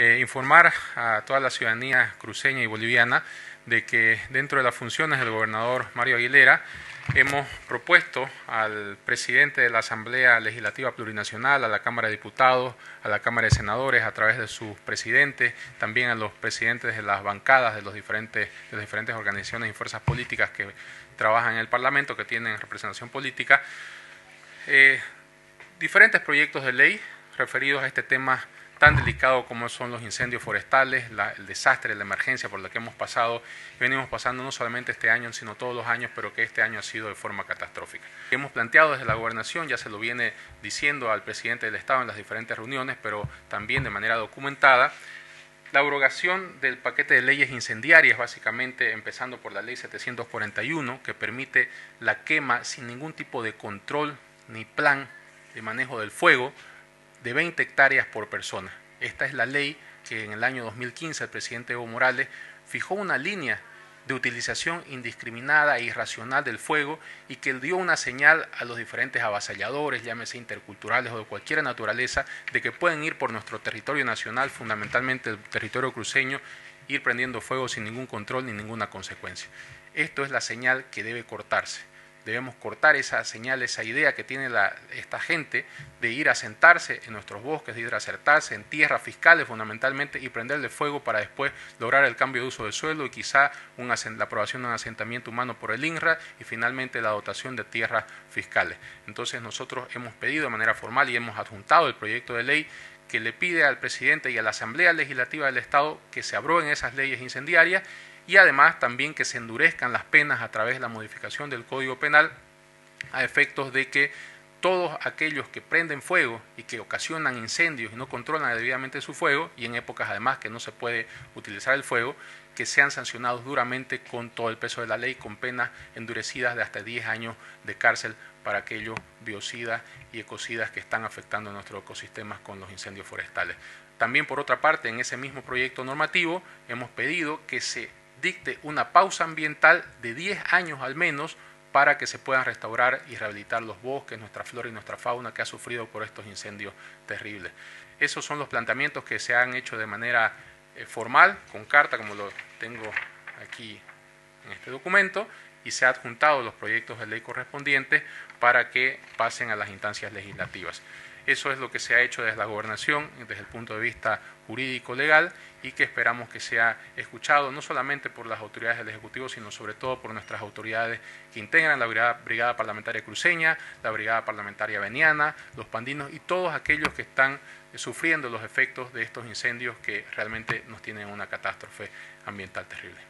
Eh, informar a toda la ciudadanía cruceña y boliviana de que dentro de las funciones del gobernador Mario Aguilera hemos propuesto al presidente de la Asamblea Legislativa Plurinacional, a la Cámara de Diputados, a la Cámara de Senadores, a través de sus presidentes, también a los presidentes de las bancadas de, los diferentes, de las diferentes organizaciones y fuerzas políticas que trabajan en el Parlamento, que tienen representación política, eh, diferentes proyectos de ley referidos a este tema tan delicado como son los incendios forestales, el desastre, la emergencia por la que hemos pasado y venimos pasando no solamente este año, sino todos los años, pero que este año ha sido de forma catastrófica. Hemos planteado desde la gobernación, ya se lo viene diciendo al presidente del Estado en las diferentes reuniones, pero también de manera documentada, la abrogación del paquete de leyes incendiarias, básicamente empezando por la ley 741, que permite la quema sin ningún tipo de control ni plan de manejo del fuego, de 20 hectáreas por persona. Esta es la ley que en el año 2015 el presidente Evo Morales fijó una línea de utilización indiscriminada e irracional del fuego y que dio una señal a los diferentes avasalladores, llámese interculturales o de cualquier naturaleza, de que pueden ir por nuestro territorio nacional, fundamentalmente el territorio cruceño, ir prendiendo fuego sin ningún control ni ninguna consecuencia. Esto es la señal que debe cortarse debemos cortar esa señal, esa idea que tiene esta gente de ir a sentarse en nuestros bosques, de ir a acertarse en tierras fiscales fundamentalmente y prenderle fuego para después lograr el cambio de uso del suelo y quizá la aprobación de un asentamiento humano por el INRA y finalmente la dotación de tierras fiscales. Entonces nosotros hemos pedido de manera formal y hemos adjuntado el proyecto de ley que le pide al presidente y a la Asamblea Legislativa del Estado que se abroguen esas leyes incendiarias y además también que se endurezcan las penas a través de la modificación del Código Penal a efectos de que todos aquellos que prenden fuego y que ocasionan incendios y no controlan debidamente su fuego, y en épocas además que no se puede utilizar el fuego, que sean sancionados duramente con todo el peso de la ley, con penas endurecidas de hasta 10 años de cárcel para aquellos biocidas y ecocidas que están afectando nuestros ecosistemas con los incendios forestales. También, por otra parte, en ese mismo proyecto normativo hemos pedido que se dicte una pausa ambiental de 10 años al menos para que se puedan restaurar y rehabilitar los bosques, nuestra flora y nuestra fauna que ha sufrido por estos incendios terribles. Esos son los planteamientos que se han hecho de manera eh, formal, con carta, como lo tengo aquí en este documento, y se han adjuntado los proyectos de ley correspondientes para que pasen a las instancias legislativas. Eso es lo que se ha hecho desde la gobernación, desde el punto de vista jurídico legal, y que esperamos que sea escuchado no solamente por las autoridades del Ejecutivo, sino sobre todo por nuestras autoridades que integran la Brigada, Parlamentaria Cruceña, la Brigada Parlamentaria Veniana, los pandinos y todos aquellos que están sufriendo los efectos de estos incendios que realmente nos tienen una catástrofe ambiental terrible.